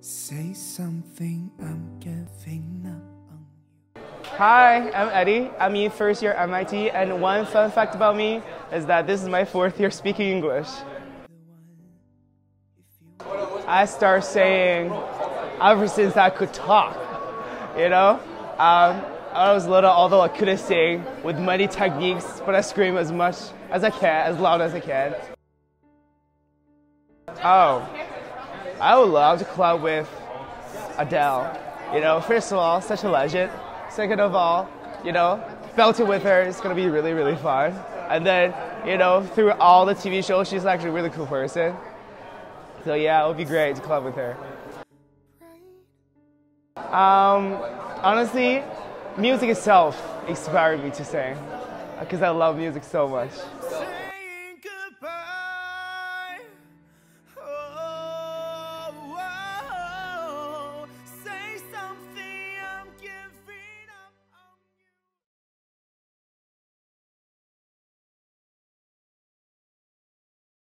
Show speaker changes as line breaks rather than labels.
Say something, I'm giving up on you.
Hi, I'm Eddie. I'm in first year MIT, and one fun fact about me is that this is my fourth year speaking English. I start saying ever since I could talk, you know? Um, I was little, although I couldn't sing, with many techniques, but I scream as much as I can, as loud as I can. Oh, I would love to club with Adele. You know, first of all, such a legend. Second of all, you know, belting with her is gonna be really, really fun. And then, you know, through all the TV shows, she's actually a really cool person. So yeah, it would be great to club with her. Um, honestly, music itself inspired me to sing because I love music so much.